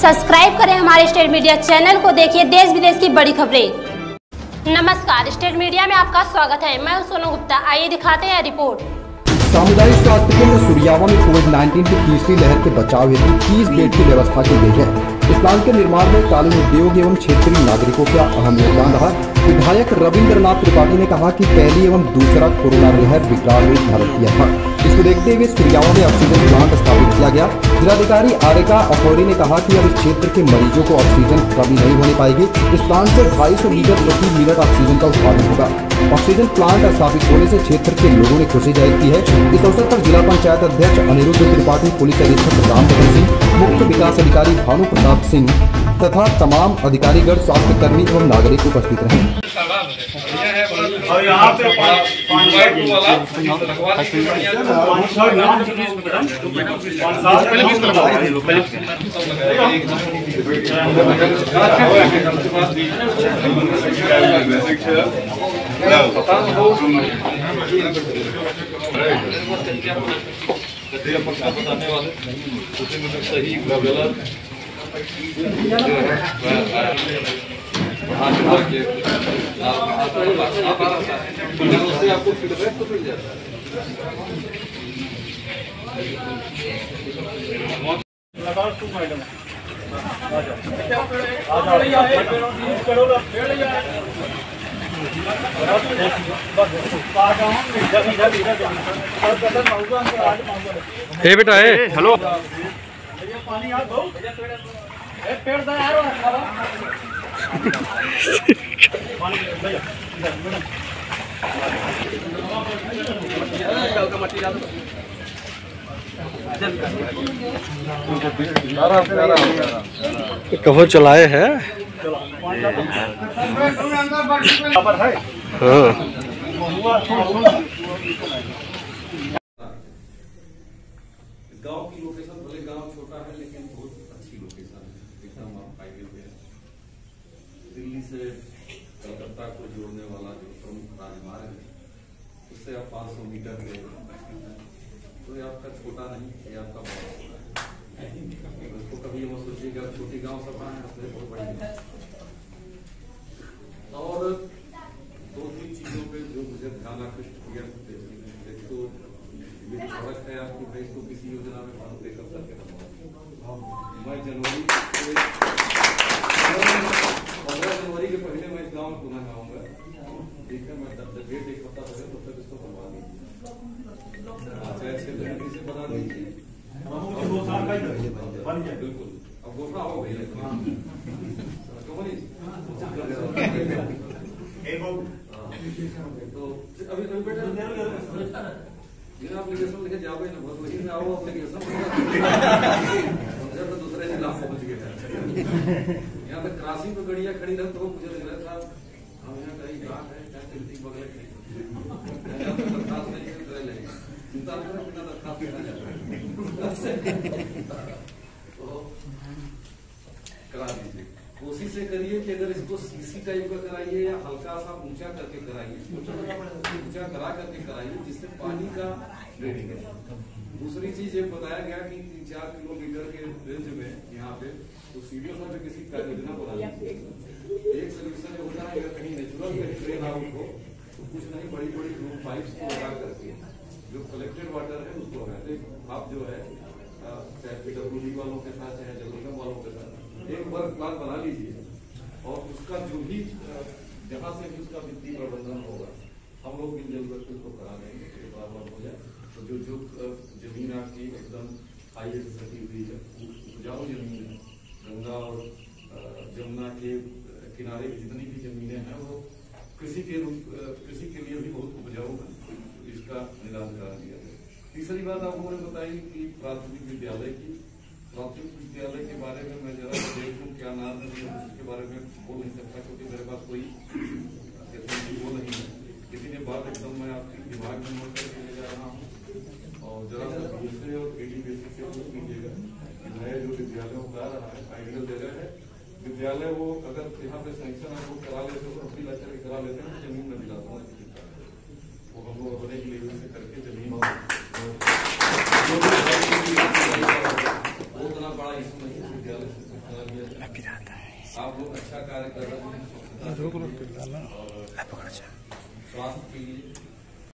Subscribe करें हमारे state media channel को, देखिए देश विदेश की बड़ी खबरें। नमस्कार, स्टेट मीडिया में आपका स्वागत है। मैं सोनू गुप्ता। आइए दिखाते हैं रिपोर्ट। सामुदायिक स्वास्थ्य केंद्र सुरियावा में कोविड 19 की तीसरी लहर के बचाव हेतु 30 बेड की व्यवस्था की गई है। इस प्लांट के निर्माण में कालीन उद्योग एवं क्षेत्रीय नागरिकों का अहम योगदान रहा। विधायक रविंद्रनाथ त्रिपाठी ने कहा कि पहली एवं दूसरा कोरोना लहर विकराल रूप धारण किया था। इसको देखते हुए सुरियावा में ऑक्सीजन प्लांट स्थापित किया गया। जिलाधिकारी आरिका अखौरी ने कहा कि अब इस क्षेत्र के मरीजों को ऑक्सीजन कमी नहीं होने पाएगी। इस प्लांट से 250 लीटर प्रति मिनट ऑक्सीजन का उत्पादन होगा। ऑक्सीजन प्लांट स्थापित होने से क्षेत्र के लोगों ने खुशी ज़ाहिर की है। इस अवसर पर जिला पंचायत अध्यक्ष अनिरुद्ध त्रिपाठी, पुलिस अधीक्षक रामचंद्र सिंह, मुख्य विकास अधिकारी भानु प्रताप सिंह तथा तमाम अधिकारीगण स्वास्थ्य कर्मी एवं नागरिक उपस्थित रहे। उससे आपको फीडबैक तो मिल जाता है। लगाओ तू मैडम हे बेटा हे हेलो पानी कहो चलाए है। है हाँ गाँव की लोकेशन भले गाँव छोटा है लेकिन बहुत अच्छी लोकेशन है एकदम आप हाईवे पे है दिल्ली से कलकत्ता को जोड़ने वाला जो प्रमुख राजमार्ग है, उससे आप 500 मीटर पे तो ये आपका छोटा नहीं, ये आपका बड़ा है उसको कभी ये मत सोचिएगा छोटी गाँव सभा है उससे बहुत बड़ी। और दो तीन चीज़ों पे जो मुझे ध्यान आकृष्ट किया, एक तो ये जो सड़क है आपकी भाई इसको किसी योजना में भाग देकर करके। मैं जनवरी के- पंद्रह जनवरी के पहले में पुनः आऊँगा ठीक है मैं तब तक डेट एक हफ़्ता पहले तब तक इसको बनवा दीजिए हाँ, चाहे से बना दीजिए। दो साल का ही बन गया। बिल्कुल। अब घोषणा हो गई है। हूँ। और। तो अभी अभी बेटा बिना एप्लीकेशन लेके जाओगे ना बहुत वही में आओ एप्लीकेशन तो दूसरे जिला पहुँच गए यहाँ पे क्रासिंग पे गड़िया खड़ी रह तो मुझे लग रहा था के कोशिश ये करिए कि अगर इसको सीसी टाइप का कराइए या हल्का सा ऊँचा करके कराइए ऊँचा करा करके कराइए, जिससे पानी का ड्रेनिंग दूसरी चीज़ ये बताया गया कि तीन चार किलोमीटर के रेंज में यहाँ पे तो सीढ़ियों में किसी कार्य योजना बना एक सोल्यूशन ये होता है अगर ड्रेन आउट हो तो कुछ नहीं बड़ी बड़ी ग्रुप पाइप्स को लगा करके जो कलेक्टेड वाटर है उसको हटाते आप जो है चाहे पीडब्ल्यूडी वालों के साथ चाहे जल निगम वालों के साथ एक वर्क प्लान बना लीजिए और उसका जो भी जहाँ से भी उसका वित्तीय प्रबंधन होगा हम लोग इन ज़रूरत को करा देंगे हो जाए तो जो जो ज़मीन आपकी एकदम हाई सटी हुई है उपजाऊ ज़मीन है गंगा और जमुना के किनारे जितनी भी जमीनें हैं वो कृषि के रूप कृषि के लिए भी बहुत उपजाऊ है। इसका निदान करा दिया जाए तीसरी बात आप लोगों ने बताई कि प्राथमिक विद्यालय की, प्राथमिक विद्यालय के बारे में मैं जरा देख, क्या नाम है उसके बारे में बोल नहीं सकता, क्योंकि मेरे पास कोई वो नहीं है। लेकिन ये बात एकदम मैं आपके दिमाग में नोट करके जा रहा हूँ। और जरा दूसरे और एडी बेसिस से पूछ नए जो विद्यालयों का रहा है आइडियल जगह है विद्यालय वो अगर यहाँ पे सैंक्शन आप लोग करा लेते हो अपनी लक्ष्य करा लेते हैं तो ज़मीन में मिला वो हम लोग अपने लेवल से करके ज़मीन वो उतना बड़ा इशू नहीं है विद्यालय से आप लोग अच्छा कार्य कर रहे हैं स्वास्थ्य के लिए